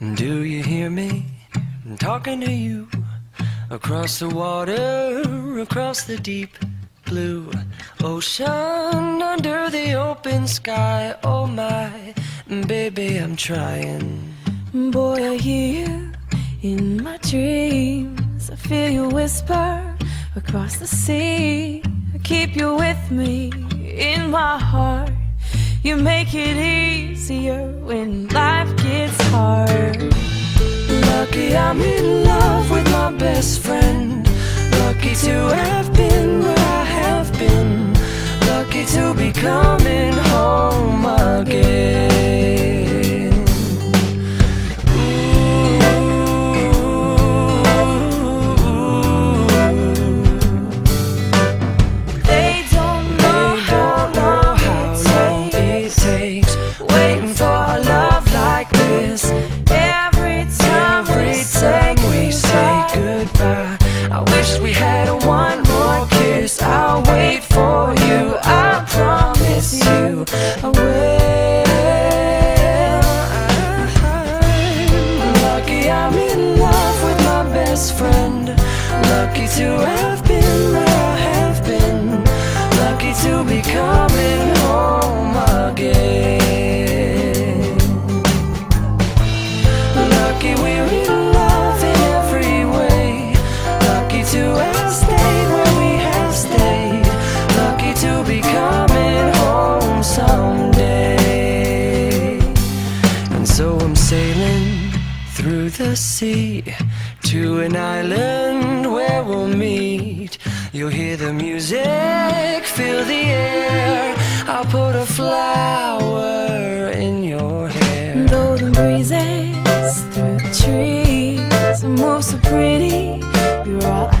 Do you hear me? Talking to you across the water, across the deep blue ocean, under the open sky. Oh my, baby, I'm trying. Boy, I hear you in my dreams. I feel you whisper across the sea. I keep you with me in my heart. You make it easier when life gets hard. Lucky I'm in love with my best friend. Lucky to have been where I have to have been where I have been. Lucky to be coming home again. Lucky we're in love in every way. Lucky to have stayed where we have stayed. Lucky to be coming home someday. And so I'm sailing through the sea to an island where we'll meet. You'll hear the music, feel the air. I'll put a flower in your hair. Though the breezes through the trees move so pretty, you're all I